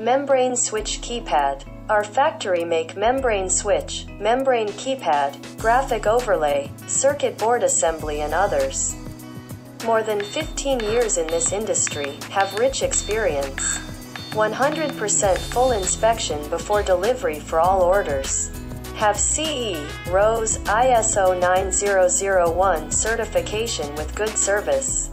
Membrane switch keypad. Our factory make membrane switch, membrane keypad, graphic overlay, circuit board assembly and others. More than 15 years in this industry, have rich experience. 100% full inspection before delivery for all orders. Have CE, RoHS, ISO 9001 certification with good service.